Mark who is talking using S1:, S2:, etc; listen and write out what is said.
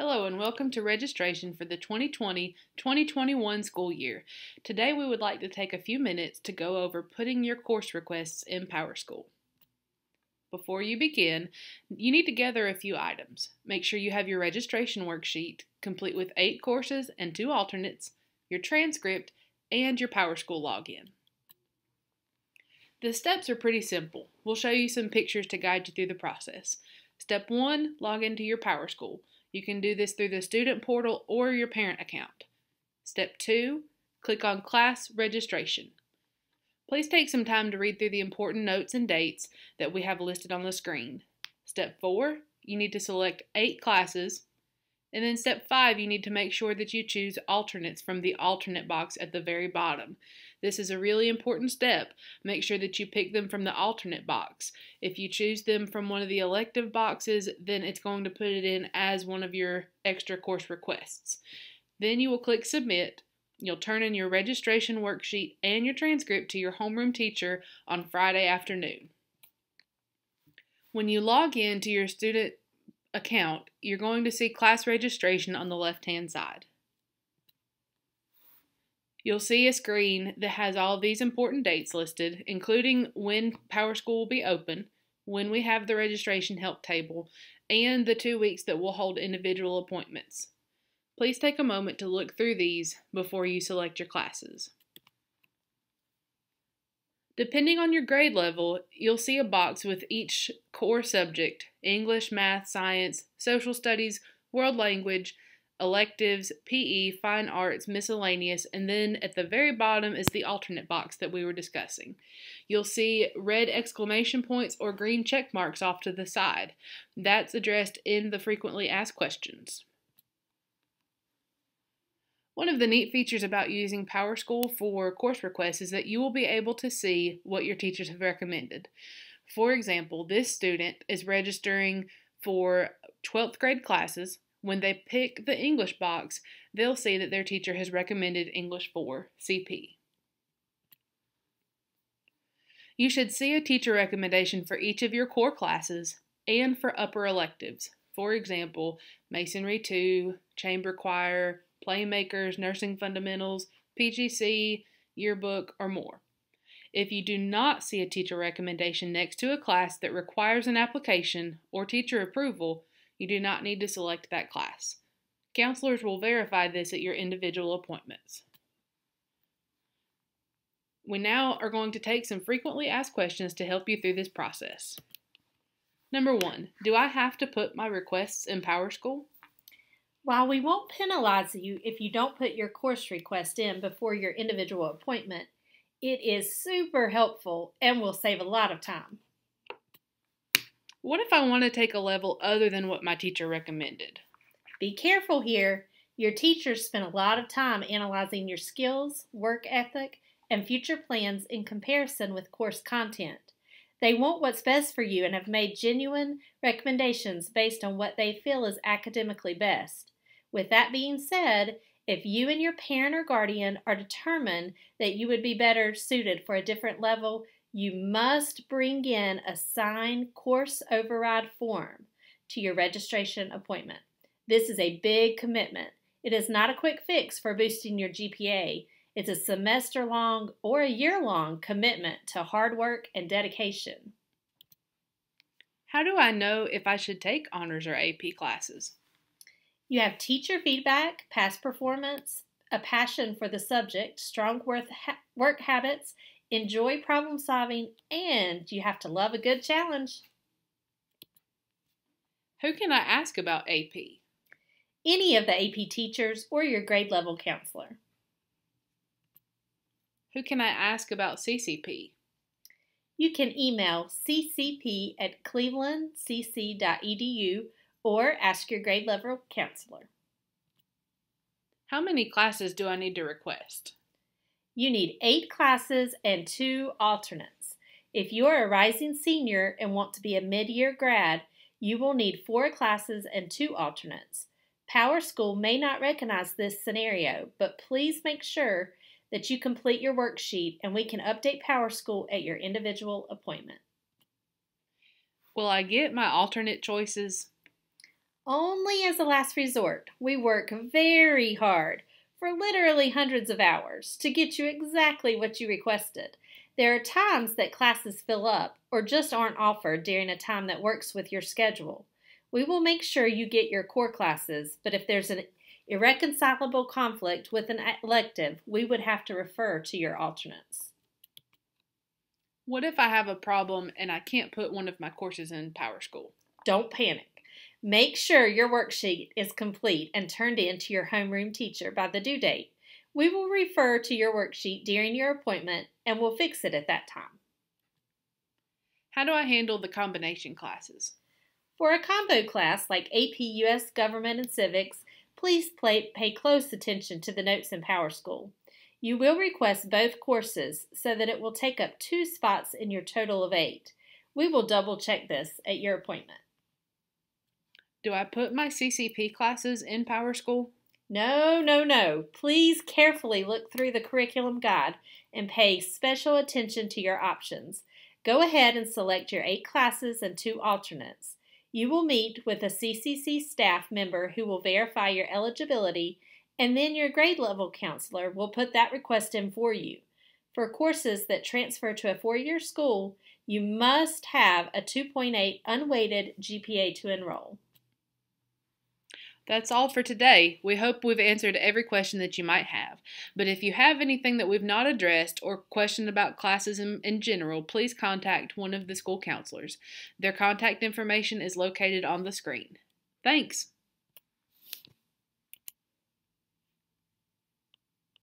S1: Hello and welcome to registration for the 2020-2021 school year. Today we would like to take a few minutes to go over putting your course requests in PowerSchool. Before you begin, you need to gather a few items. Make sure you have your registration worksheet, complete with 8 courses and 2 alternates, your transcript, and your PowerSchool login. The steps are pretty simple. We'll show you some pictures to guide you through the process. Step 1, log into your PowerSchool. You can do this through the student portal or your parent account. Step 2, click on Class Registration. Please take some time to read through the important notes and dates that we have listed on the screen. Step 4, you need to select 8 classes. And then step 5, you need to make sure that you choose alternates from the alternate box at the very bottom. This is a really important step. Make sure that you pick them from the alternate box. If you choose them from one of the elective boxes, then it's going to put it in as one of your extra course requests. Then you will click Submit. You'll turn in your registration worksheet and your transcript to your homeroom teacher on Friday afternoon. When you log in to your student account, you're going to see class registration on the left hand side. You'll see a screen that has all these important dates listed, including when PowerSchool will be open, when we have the registration help table, and the two weeks that we'll hold individual appointments. Please take a moment to look through these before you select your classes. Depending on your grade level, you'll see a box with each core subject English, Math, Science, Social Studies, World Language, electives, PE, fine arts, miscellaneous, and then at the very bottom is the alternate box that we were discussing. You'll see red exclamation points or green check marks off to the side. That's addressed in the frequently asked questions. One of the neat features about using PowerSchool for course requests is that you will be able to see what your teachers have recommended. For example, this student is registering for 12th grade classes, when they pick the English box, they'll see that their teacher has recommended English 4 CP. You should see a teacher recommendation for each of your core classes and for upper electives. For example, Masonry 2, Chamber Choir, Playmakers, Nursing Fundamentals, PGC, Yearbook, or more. If you do not see a teacher recommendation next to a class that requires an application or teacher approval, you do not need to select that class. Counselors will verify this at your individual appointments. We now are going to take some frequently asked questions to help you through this process. Number one, do I have to put my requests in PowerSchool?
S2: While we won't penalize you if you don't put your course request in before your individual appointment, it is super helpful and will save a lot of time.
S1: What if I want to take a level other than what my teacher recommended?
S2: Be careful here. Your teachers spend a lot of time analyzing your skills, work ethic, and future plans in comparison with course content. They want what's best for you and have made genuine recommendations based on what they feel is academically best. With that being said, if you and your parent or guardian are determined that you would be better suited for a different level, you must bring in a signed course override form to your registration appointment. This is a big commitment. It is not a quick fix for boosting your GPA. It's a semester long or a year long commitment to hard work and dedication.
S1: How do I know if I should take honors or AP classes?
S2: You have teacher feedback, past performance, a passion for the subject, strong work habits, enjoy problem solving, and you have to love a good challenge.
S1: Who can I ask about AP?
S2: Any of the AP teachers or your grade level counselor.
S1: Who can I ask about CCP?
S2: You can email ccp at clevelandcc.edu or ask your grade level counselor.
S1: How many classes do I need to request?
S2: You need eight classes and two alternates. If you are a rising senior and want to be a mid year grad, you will need four classes and two alternates. PowerSchool may not recognize this scenario, but please make sure that you complete your worksheet and we can update PowerSchool at your individual appointment.
S1: Will I get my alternate choices?
S2: Only as a last resort. We work very hard for literally hundreds of hours to get you exactly what you requested. There are times that classes fill up or just aren't offered during a time that works with your schedule. We will make sure you get your core classes, but if there's an irreconcilable conflict with an elective, we would have to refer to your alternates.
S1: What if I have a problem and I can't put one of my courses in PowerSchool?
S2: Don't panic. Make sure your worksheet is complete and turned in to your homeroom teacher by the due date. We will refer to your worksheet during your appointment and we'll fix it at that time.
S1: How do I handle the combination classes?
S2: For a combo class like AP US Government and Civics, please play, pay close attention to the notes in PowerSchool. You will request both courses so that it will take up two spots in your total of eight. We will double check this at your appointment.
S1: Do I put my CCP classes in PowerSchool?
S2: No, no, no. Please carefully look through the curriculum guide and pay special attention to your options. Go ahead and select your eight classes and two alternates. You will meet with a CCC staff member who will verify your eligibility, and then your grade level counselor will put that request in for you. For courses that transfer to a four year school, you must have a 2.8 unweighted GPA to enroll.
S1: That's all for today. We hope we've answered every question that you might have. But if you have anything that we've not addressed or question about classes in, in, general, please contact one of the school counselors. Their contact information is located on the screen. Thanks.